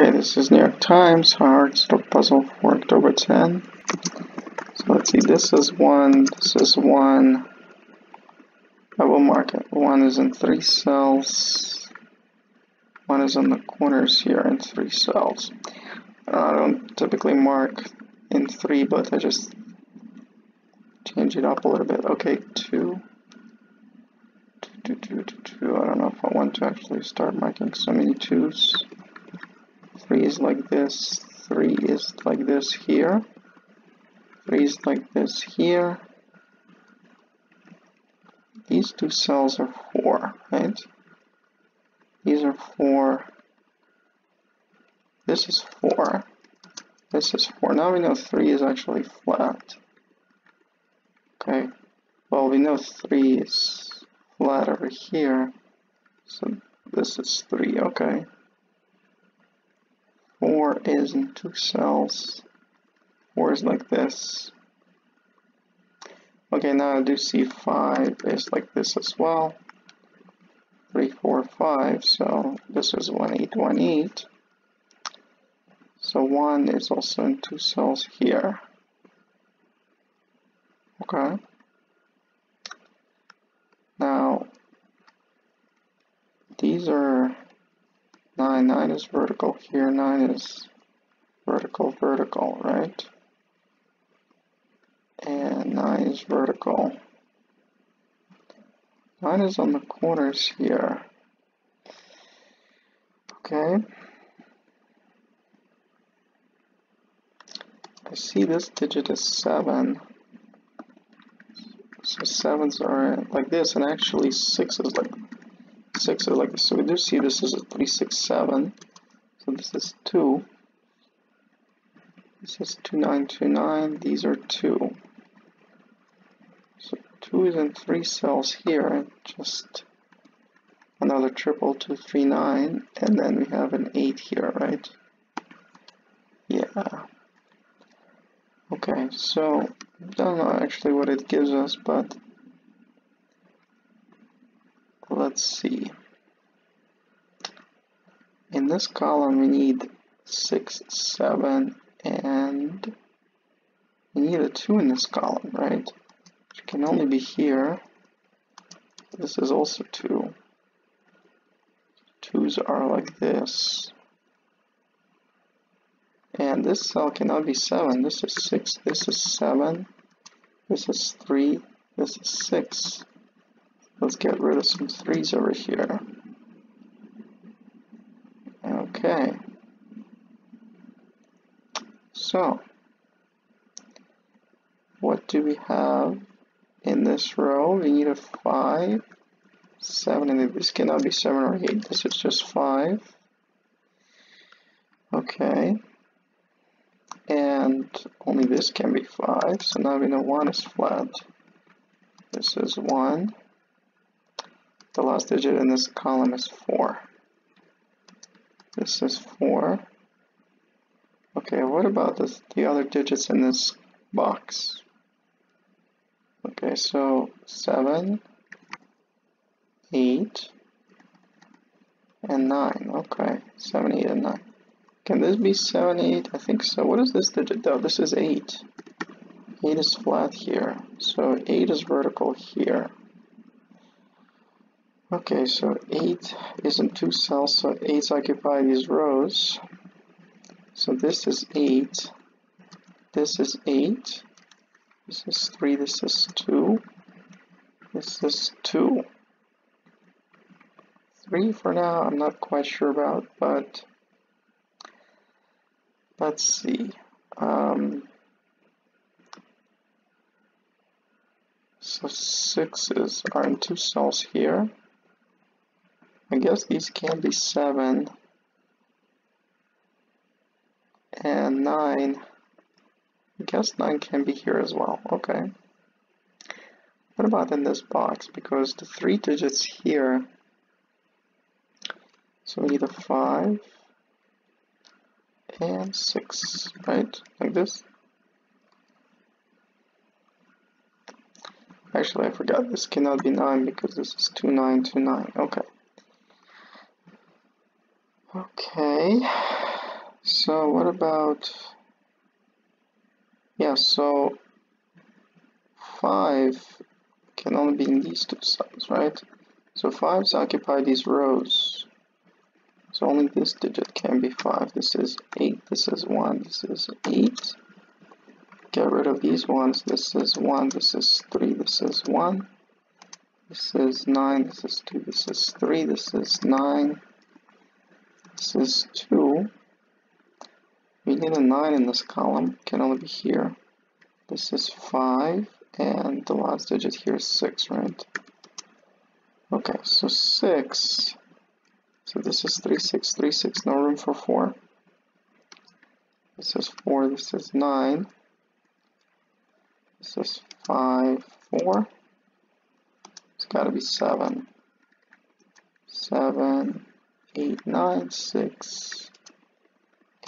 Okay, this is New York Times, hard stop puzzle for October 10. So let's see, this is one, this is one. I will mark it. One is in three cells. One is on the corners here in three cells. I don't typically mark in three, but I just change it up a little bit. Okay, two. Two, two, two, two. I don't know if I want to actually start marking so many twos. 3 is like this, 3 is like this here, 3 is like this here. These two cells are 4, right? These are 4. This is 4. This is 4. Now we know 3 is actually flat. Okay. Well, we know 3 is flat over here. So this is 3, okay. 4 is in two cells. 4 is like this. Okay, now I do see 5 is like this as well. 3, 4, 5, so this is 1, 8, 1, 8. So 1 is also in two cells here. Okay. Now, these are 9, 9 is vertical here, 9 is vertical, vertical, right? And 9 is vertical. 9 is on the corners here. Okay. I see this digit is 7. So 7s are like this, and actually 6 is like six is like this. So we do see this is a three, six, seven. So this is two. This is two, nine, two, nine. These are two. So two is in three cells here. Just another triple two, three, nine, and then we have an eight here, right? Yeah. Okay, so I don't know actually what it gives us, but let's see. In this column we need 6, 7, and we need a 2 in this column, right? Which can only be here. This is also 2. 2's are like this. And this cell cannot be 7. This is 6, this is 7, this is 3, this is 6. Let's get rid of some threes over here. Okay. So, what do we have in this row? We need a 5, 7, and this cannot be 7 or 8. This is just 5. Okay. And only this can be 5, so now we know 1 is flat. This is 1. The last digit in this column is 4. This is 4. Okay, what about this, the other digits in this box? Okay, so 7, 8, and 9. Okay, 7, 8, and 9. Can this be 7, 8? I think so. What is this digit though? This is 8. 8 is flat here. So 8 is vertical here. Okay, so 8 is in two cells, so 8's occupy these rows. So this is 8, this is 8, this is 3, this is 2, this is 2. 3 for now, I'm not quite sure about, but let's see. Um, so 6's are in two cells here. Guess these can be 7 and 9. I guess 9 can be here as well. Okay. What about in this box? Because the three digits here, so we need a 5 and 6, right? Like this. Actually, I forgot. This cannot be 9 because this is 2929. Okay. Okay. So what about, yeah, so 5 can only be in these two cells, right? So 5's occupy these rows. So only this digit can be 5. This is 8, this is 1, this is 8. Get rid of these ones. This is 1, this is 3, this is 1. This is 9, this is 2, this is 3, this is 9. This is 2. We need a 9 in this column, can only be here. This is 5, and the last digit here is 6, right? Okay, so 6. So this is 3, 6, 3, 6, no room for 4. This is 4, this is 9. This is 5, 4. It's got to be 7. 7, 8, 9, 6,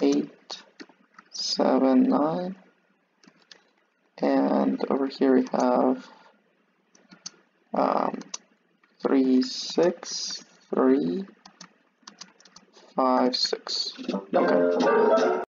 8, 7, 9. And over here we have um, 3, 6, 3, 5, 6. Okay.